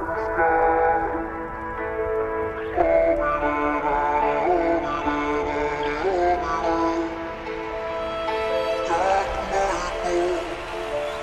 understand.